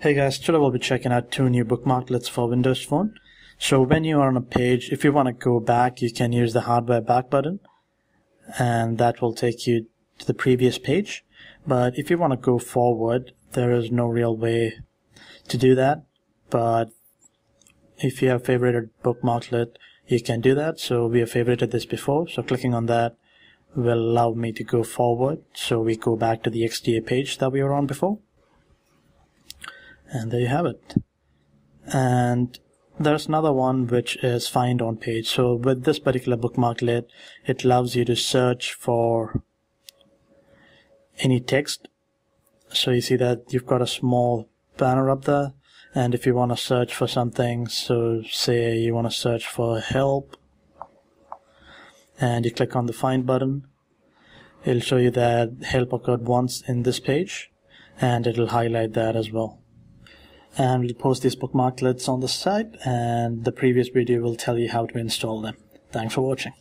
Hey guys, today we'll be checking out two new bookmarklets for Windows Phone. So when you are on a page, if you want to go back, you can use the hardware back button and that will take you to the previous page. But if you want to go forward, there is no real way to do that. But if you have favorited bookmarklet, you can do that. So we have favorited this before. So clicking on that will allow me to go forward. So we go back to the XDA page that we were on before and there you have it. And there's another one which is find on page. So with this particular bookmarklet it allows you to search for any text. So you see that you've got a small banner up there. And if you want to search for something so say you want to search for help and you click on the find button it'll show you that help occurred once in this page and it'll highlight that as well and we'll post these bookmarklets on the site and the previous video will tell you how to install them. Thanks for watching.